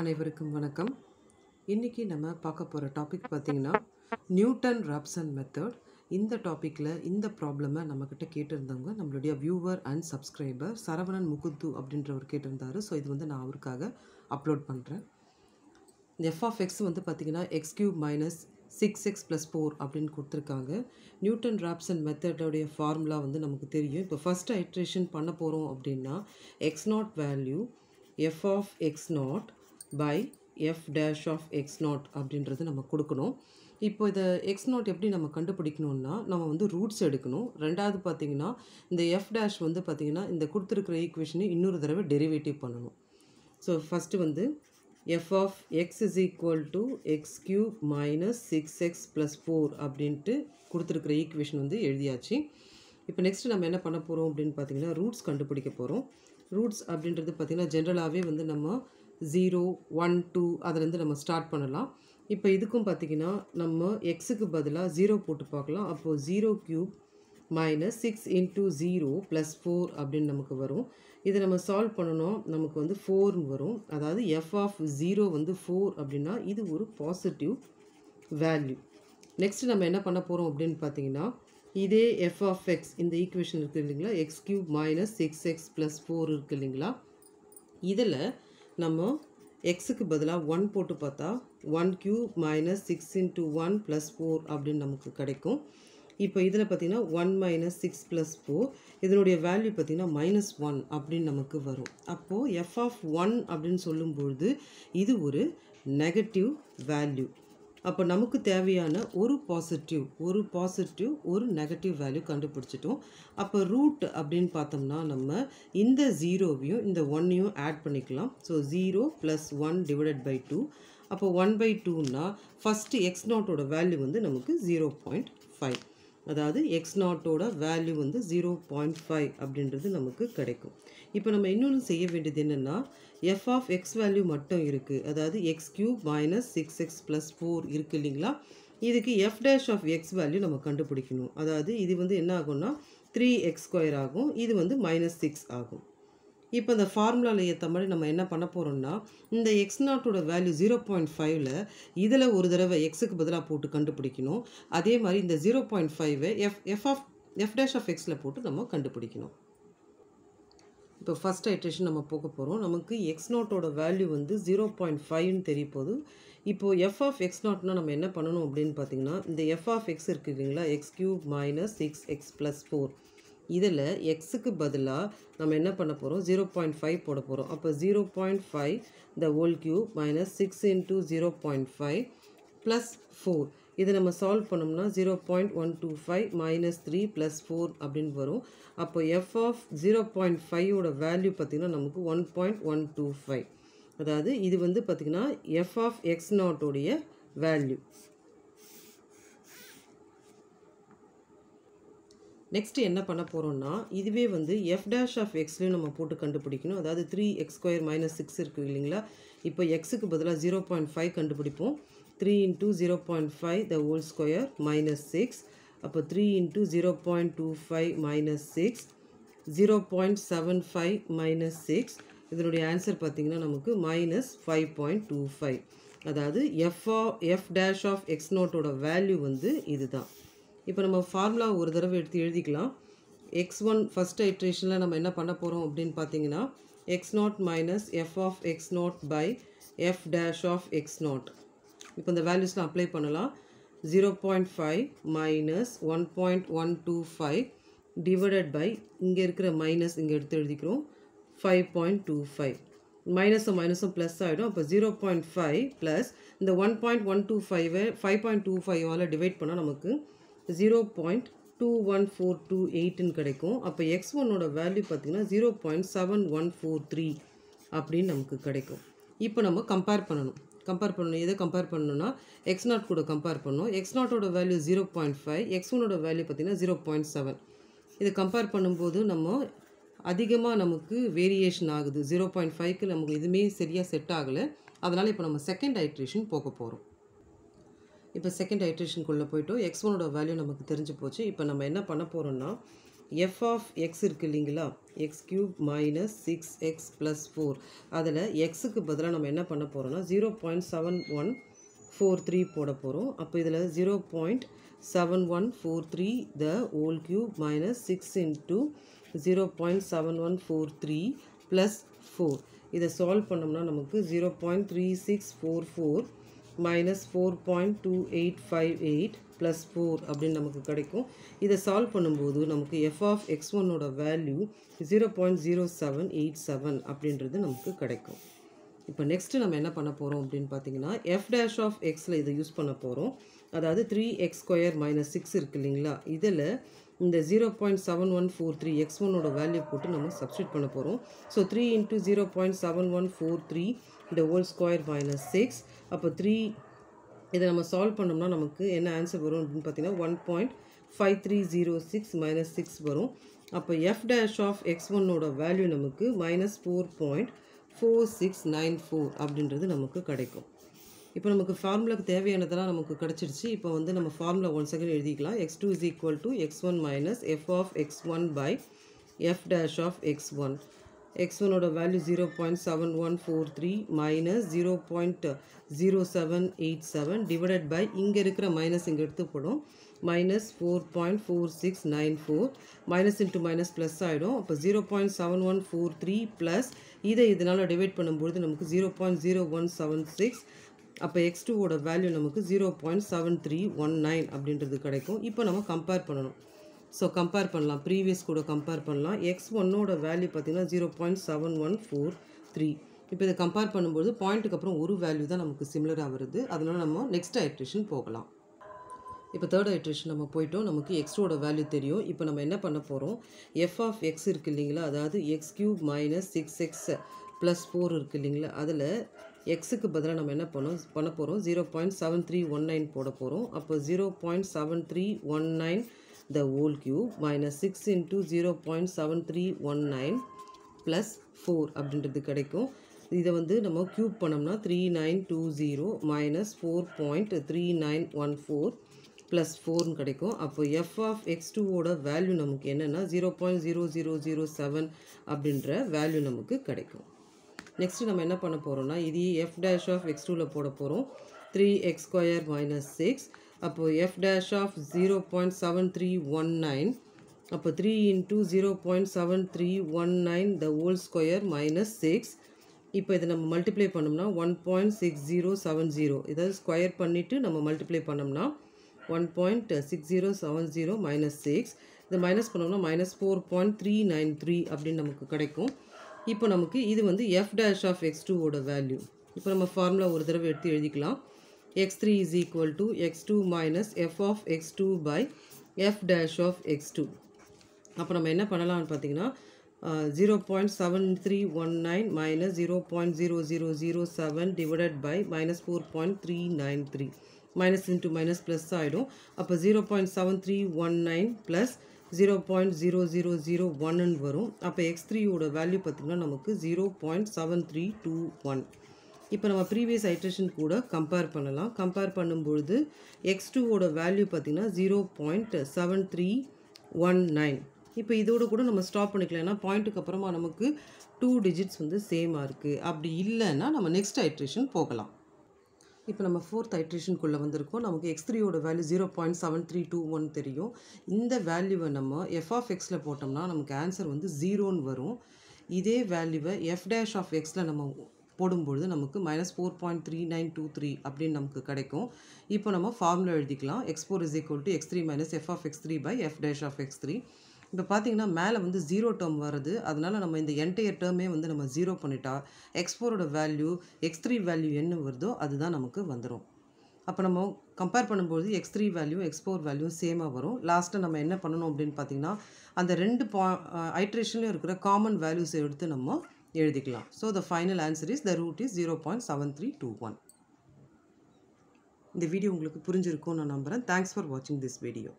அனைவருக்கும் வணக்கம். இன்றைக்கி நம்ம பார்க்க போகிற டாபிக் பார்த்திங்கன்னா நியூட்டன் ராப்சன் மெத்தட் இந்த டாப்பிக்கில் இந்த ப்ராப்ளமை நம்மக்கிட்ட கேட்டிருந்தவங்க நம்மளுடைய viewer and subscriber Saravanan Mukuthu அப்படின்றவர் கேட்டிருந்தார். ஸோ இது வந்து நான் அவருக்காக அப்லோட் பண்ணுறேன் எஃப் ஆஃப் எக்ஸ் வந்து பார்த்திங்கன்னா x cube minus six x plus four அப்படின்னு கொடுத்துருக்காங்க. நியூட்டன் ராப்சன் மெத்தடோடைய ஃபார்முலா வந்து நமக்கு தெரியும். இப்போ ஃபஸ்ட்டு ஐட்ரேஷன் பண்ண போகிறோம் அப்படின்னா x nought value f of x nought by f dash of x nought அப்படின்றது நம்ம கொடுக்கணும். இப்போ இதை எக்ஸ் நாட் எப்படி நம்ம கண்டுபிடிக்கணும்னா நம்ம வந்து ரூட்ஸ் எடுக்கணும். ரெண்டாவது பார்த்தீங்கன்னா இந்த எஃப் டேஷ் வந்து பார்த்திங்கன்னா இந்த கொடுத்துருக்குற ஈக்குவேஷனை இன்னொரு தடவை டெரிவேட்டிவ் பண்ணணும். ஸோ ஃபஸ்ட்டு வந்து f of x is equal to x cube minus six x plus four அப்படின்ட்டு கொடுத்துருக்குற ஈக்குவேஷன் வந்து எழுதியாச்சு. இப்போ நெக்ஸ்ட் நம்ம என்ன பண்ண போகிறோம் அப்படின்னு பார்த்தீங்கன்னா ரூட்ஸ் கண்டுபிடிக்க போகிறோம் ரூட்ஸ் அப்படின்றது பார்த்திங்கன்னா ஜென்ரலாகவே வந்து நம்ம ஜீரோ ஒன் டூ அதுலேருந்து நம்ம ஸ்டார்ட் பண்ணலாம். இப்போ இதுக்கும் பார்த்திங்கன்னா நம்ம எக்ஸுக்கு பதிலாக ஜீரோ போட்டு பார்க்கலாம். அப்போது zero cube minus six into zero plus four அப்படின்னு நமக்கு வரும். இதை நம்ம சால்வ் பண்ணணும். நமக்கு வந்து ஃபோர்னு வரும். அதாவது எஃப் ஆஃப் ஜீரோ வந்து ஃபோர் அப்படின்னா இது ஒரு பாசிட்டிவ் வேல்யூ நெக்ஸ்ட் நம்ம என்ன பண்ண போகிறோம் அப்படின்னு பார்த்தீங்கன்னா இதே எஃப் ஆஃப் எக்ஸ் இந்த ஈக்குவேஷன் இருக்குது இல்லைங்களா? X cube minus six x plus four இருக்குது இல்லைங்களா? இதில் நம்ம எக்ஸுக்கு பதிலாக ஒன் போட்டு பார்த்தா one cube minus six into one plus four அப்படின்னு நமக்கு கிடைக்கும். இப்போ இதில் பார்த்தீங்கன்னா one minus six plus four இதனுடைய வேல்யூ பார்த்திங்கன்னா மைனஸ் ஒன் அப்படின்னு நமக்கு வரும். அப்போது எஃப் ஆஃப் ஒன் அப்படின்னு சொல்லும்பொழுது இது ஒரு நெகட்டிவ் வேல்யூ அப்போ நமக்கு தேவையான ஒரு பாசிட்டிவ் ஒரு பாசிட்டிவ் ஒரு நெகட்டிவ் வேல்யூ கண்டுபிடிச்சிட்டோம். அப்போ ரூட் அப்படின்னு பார்த்தோம்னா நம்ம இந்த ஜீரோவையும் இந்த ஒன்னையும் ஆட் பண்ணிக்கலாம். So zero plus one divided by two அப்போ ஒன் பை டூன்னா ஃபஸ்ட்டு எக்ஸ் நாட்டோட வேல்யூ வந்து நமக்கு ஜீரோ பாயிண்ட் ஃபைவ் அதாவது எக்ஸ் நாட்டோட வேல்யூ வந்து ஜீரோ பாயிண்ட் ஃபைவ் அப்படின்றது நமக்கு கிடைக்கும். இப்போ நம்ம இன்னொன்று செய்ய வேண்டியது என்னென்னா எஃப் ஆஃப் எக்ஸ் வேல்யூ மட்டும் இருக்குது அதாவது x cube minus six x plus four இருக்குது இல்லைங்களா? இதுக்கு f dash of x value நம்ம கண்டுபிடிக்கணும். அதாவது இது வந்து என்ன ஆகும்னா த்ரீ எக்ஸ் ஸ்கொயர் ஆகும். இது வந்து மைனஸ் சிக்ஸ் ஆகும். இப்போ இந்த ஃபார்முலாவில் ஏற்ற மாதிரி நம்ம என்ன பண்ண போகிறோம்னா இந்த எக்ஸ் நாட்டோட வேல்யூ ஜீரோ பாயிண்ட் ஃபைவ்ல இதில் ஒரு தடவை எக்ஸுக்கு பதிலாக போட்டு கண்டுபிடிக்கணும். அதே மாதிரி இந்த ஜீரோ பாயிண்ட் ஃபைவை f f of f dash of எக்ஸில் போட்டு நம்ம கண்டுபிடிக்கணும். இப்போ ஃபஸ்ட் ஐட்ரேஷன் நம்ம போக போகிறோம் நமக்கு எக்ஸ் நாட்டோட வேல்யூ வந்து ஜீரோ பாயிண்ட் ஃபைவ்னு தெரிய போகுது. இப்போது எஃப் ஆஃப் எக்ஸ் நாட்னா நம்ம என்ன பண்ணணும் அப்படின்னு பார்த்தீங்கன்னா இந்த எஃப் ஆஃப் எக்ஸ் இருக்குது இல்லைங்களா? X cube minus six x plus four இதில் எக்ஸுக்கு பதிலாக நம்ம என்ன பண்ண போகிறோம் ஜீரோ பாயிண்ட் ஃபைவ் போட போகிறோம் அப்போ zero point five the whole cube minus six into zero point five plus four இதை நம்ம சால்வ் பண்ணோம்னா zero point one two five minus three plus four அப்படின்னு வரும். அப்போ எஃப் ஆஃப் ஜீரோ பாயிண்ட் ஃபைவோட வேல்யூ பார்த்திங்கன்னா நமக்கு one point one two five அதாவது இது வந்து பார்த்திங்கன்னா எஃப் ஆஃப் எக்ஸ் நாட்டோடைய வேல்யூ நெக்ஸ்ட்டு என்ன பண்ண போகிறோம்னா இதுவே வந்து எஃப் டேஷ் ஆஃப் எக்ஸ்லேயும் நம்ம போட்டு கண்டுபிடிக்கணும். அதாவது three x square minus six இருக்குது இல்லைங்களா? இப்போ எக்ஸுக்கு பதிலாக ஜீரோ பாயிண்ட் ஃபைவ் கண்டுபிடிப்போம். Three into zero point five the whole square minus six அப்போ three into zero point two five minus six zero point seven five minus six இதனுடைய answer பார்த்திங்கன்னா நமக்கு minus five point two five அதாவது f f dash of x நோட்டோட value வந்து இதுதான். இப்போ நம்ம formula ஒரு தடவை எடுத்து எழுதிக்கலாம். எக்ஸ் ஒன் ஃபஸ்ட் ஐட்ரேஷனில் நம்ம என்ன பண்ண போகிறோம் அப்படின்னு பார்த்தீங்கன்னா x nought minus f of x nought by f dash of x nought இப்போ இந்த வேல்யூஸ்லாம் அப்ளை பண்ணலாம். Zero point five minus one point one two five divided by இங்கே இருக்கிற மைனஸ் இங்கே எடுத்து எழுதிக்கிறோம். ஃபைவ் பாயிண்ட் டூ ஃபைவ் மைனஸும் மைனஸும் ப்ளஸ் ஆகிடும் அப்போ ஜீரோ பாயிண்ட் ஃபைவ் ப்ளஸ் இந்த ஒன் பாயிண்ட் ஒன் டூ ஃபைவை ஃபைவ் பாயிண்ட் டூ ஃபைவால் டிவைட் பண்ணால் நமக்கு zero point two one four two எயிட்டுன்னு கிடைக்கும். அப்போ எக்ஸ் ஒன்னோட வேல்யூ பார்த்திங்கன்னா zero point seven one four three அப்படின்னு நமக்கு கிடைக்கும். இப்போ நம்ம கம்பேர் பண்ணணும். கம்பேர் பண்ணணும். எதை கம்பேர் பண்ணணும்னா எக்ஸ் நாட் கூட கம்பேர் பண்ணணும் எக்ஸ் நாட்டோட value zero point five x ஒனோட value பார்த்திங்கன்னா ஜீரோ பாயிண்ட் செவன் இதை கம்பேர் பண்ணும்போது நம்ம அதிகமாக நமக்கு வேரியேஷன் ஆகுது. ஜீரோ பாயிண்ட் ஃபைவ்க்கு நமக்கு எதுவுமே சரியாக செட் ஆகலை. அதனால் இப்போ நம்ம செகண்ட் ஐட்ரேஷன் போக போகிறோம் இப்போ செகண்ட் ஐட்ரேஷனுக்குள்ளே போய்ட்டோம். எக்ஸ் ஒனோட வேல்யூ நமக்கு தெரிஞ்சு போச்சு. இப்போ நம்ம என்ன பண்ண போகிறோம்னா எஃப் ஆஃப் எக்ஸ் இருக்குது இல்லைங்களா? X cube minus six x plus four அதில் எக்ஸுக்கு பதிலாக நம்ம என்ன பண்ண போகிறோம்னா zero point seven one four three போட போகிறோம் அப்போ இதில் zero point seven one four three the whole cube minus six into zero point seven one four three plus four இதை சால்வ் பண்ணோம்னா நமக்கு zero point three six four four minus four point two eight five eight plus four அப்படின்னு நமக்கு கிடைக்கும். இதை solve பண்ணும்போது நமக்கு F of X ஒன்னோட value zero point zero seven eight seven அப்படின்றது நமக்கு கிடைக்கும். இப்போ நெக்ஸ்ட்டு நம்ம என்ன பண்ண போகிறோம் அப்படின்னு பார்த்தீங்கன்னா எஃப் டேஷ் ஆஃப் எக்ஸில் இதை யூஸ் பண்ண போகிறோம் அதாவது three x square minus six இருக்கு இல்லைங்களா? இதில் இந்த zero point seven one four three x ஒன்னோட வேல்யூ போட்டு நம்ம சப்ஸ்டியூட் பண்ண போகிறோம் so three into zero point seven one four three இந்த ஹோல் ஸ்கொயர் மைனஸ் சிக்ஸ் அப்போ த்ரீ இதை நம்ம சால்வ் பண்ணோம்னா நமக்கு என்ன ஆன்சர் வரும் அப்படின்னு பார்த்தீங்கன்னா one point five three zero six minus six வரும். அப்போ எஃப் டேஷ் ஆஃப் எக்ஸ் ஒன்னோட வேல்யூ நமக்கு minus four point four six nine four அப்படின்றது நமக்கு கிடைக்கும். இப்போ நமக்கு ஃபார்முலாக்கு தேவையானதெல்லாம் நமக்கு கிடச்சிருச்சு. இப்போ வந்து நம்ம ஃபார்முலா ஒன் செகண்ட் எழுதிக்கலாம். X two is equal to x one minus f of x one by f dash of x one x ஒனோட value zero point seven one four three minus zero point zero seven eight seven divided by இங்கே இருக்கிற minus இங்கே எடுத்துப்படும். Minus four point four six nine four minus into minus plus ஆகிடும் அப்போ zero point seven one four three plus இதை இதனால் divide பண்ணும்பொழுது நமக்கு zero point zero one seven six அப்போ எக்ஸ் டூவோட வேல்யூ நமக்கு zero point seven three one nine அப்படின்றது கிடைக்கும். இப்போ நம்ம கம்பேர் பண்ணணும். ஸோ கம்பேர் பண்ணலாம். ப்ரீவியஸ் கூட கம்பேர் பண்ணலாம். எக்ஸ் ஒன்னோட வேல்யூ பார்த்தீங்கன்னா zero point seven one four three இப்போ இதை கம்பேர் பண்ணும்போது பாயிண்ட்டுக்கு அப்புறம் ஒரு வேல்யூ தான் நமக்கு சிமிலராக வருது. அதனால் நம்ம நெக்ஸ்ட் ஐட்ரேஷன் போகலாம். இப்போ தேர்ட் ஐட்ரேஷன் நம்ம போயிட்டோம். நமக்கு எக்ஸோட வேல்யூ தெரியும். இப்போ நம்ம என்ன பண்ண போகிறோம் எஃப் ஆஃப் எக்ஸ் இருக்குது இல்லைங்களா? அதாவது x cube minus six x plus four இருக்குது இல்லைங்களா? அதில் எக்ஸுக்கு பதிலாக நம்ம என்ன பண்ணோம்? பண்ண போகிறோம் zero point seven three one nine போட போகிறோம் அப்போ zero point seven three one nine the whole cube minus six into zero point seven three one nine plus four அப்படின்றது கிடைக்கும். இதை வந்து நம்ம க்யூப் பண்ணோம்னா three nine two zero minus four point three nine one four plus ஃபோர்னு கிடைக்கும். அப்போ F of X டூவோட வேல்யூ நமக்கு என்னென்னா zero point zero zero zero seven அப்படின்ற வேல்யூ நமக்கு கிடைக்கும். நெக்ஸ்ட்டு நம்ம என்ன பண்ண போகிறோம்னா இது எஃப் டேஷ் ஆஃப் எக்ஸ் டூவில் போட போகிறோம் three X square minus six அப்போது F dash of zero point seven three one nine அப்போ three into zero point seven three one nine the whole square minus six இப்போ இதை நம்ம multiply பண்ணோம்னா one point six zero seven zero இதாவது square பண்ணிவிட்டு நம்ம multiply பண்ணோம்னா one point six zero seven zero minus six இதை மைனஸ் பண்ணோம்னா minus four point three nine three அப்படின்னு நமக்கு கிடைக்கும். இப்போ நமக்கு இது வந்து எஃப் டேஷ் ஆஃப் எக்ஸ் டூவோட வேல்யூ இப்போ நம்ம ஃபார்முலா ஒரு தடவை எடுத்து எழுதிக்கலாம். X three is equal to X two minus F of X two by F dash of X அப்போ நம்ம என்ன பண்ணலாம்னு பார்த்தீங்கன்னா zero point seven three one nine minus zero point zero zero zero seven divided by minus four point three nine three minus into minus plus ஆகிடும் அப்போ zero point seven three one nine plus zero point zero zero zero ஒன்னு வரும். அப்போ X த்ரீயோட value பார்த்திங்கன்னா நமக்கு zero point seven three two one இப்போ நம்ம ப்ரீவியஸ் ஐட்ரேஷன் கூட கம்பேர் பண்ணலாம். கம்பேர் பண்ணும்பொழுது எக்ஸ் டூவோட வேல்யூ பார்த்திங்கன்னா zero point seven three one nine இப்போ இதோட கூட நம்ம ஸ்டாப் பண்ணிக்கலாம். ஏன்னா பாயிண்ட்டுக்கு அப்புறமா நமக்கு டூ டிஜிட்ஸ் வந்து சேமாக இருக்குது அப்படி இல்லைன்னா நம்ம நெக்ஸ்ட் ஐட்ரேஷன் போகலாம். இப்போ நம்ம ஃபோர்த் ஐட்ரேஷனுக்குள்ளே வந்திருக்கோம். நமக்கு எக்ஸ் த்ரீயோட value zero point seven three two one தெரியும். இந்த வேல்யூவை நம்ம எஃப் ஆஃப் எக்ஸில் போட்டோம்னா நமக்கு ஆன்சர் வந்து ஜீரோன்னு வரும். இதே வேல்யூவை எஃப் டேஷ் ஆஃப் எக்ஸில் நம்ம போடும்பொழுது நமக்கு minus four point three nine two three அப்படின்னு நமக்கு கிடைக்கும். இப்போ நம்ம ஃபார்முலா எழுதிக்கலாம். X four is equal to X three minus F of X three by F dash of X three இப்போ பார்த்தீங்கன்னா மேலே வந்து ஜீரோ டேர்ம் வருது. அதனால் நம்ம இந்த என்டையர் டேர்மே வந்து நம்ம ஜீரோ பண்ணிட்டா எக்ஸ் ஃபோரோட வேல்யூ எக்ஸ் த்ரீ வேல்யூ என்ன வருதோ அதுதான் நமக்கு வந்துடும் அப்போ நம்ம கம்பேர் பண்ணும்போது X three value X four value சேமாக வரும். லாஸ்ட்டாக நம்ம என்ன பண்ணணும் அப்படின்னு பார்த்தீங்கன்னா அந்த ரெண்டு பா ஐட்ரேஷன்லையும் இருக்கிற காமன் வேல்யூஸை எடுத்து நம்ம எழுதிக்கலாம். So the final answer is the root is zero point seven three two one இந்த வீடியோ உங்களுக்கு புரிஞ்சிருக்கும்னு நான் நம்புகிறேன் தேங்க்ஸ் ஃபார் வாட்சிங் திஸ் வீடியோ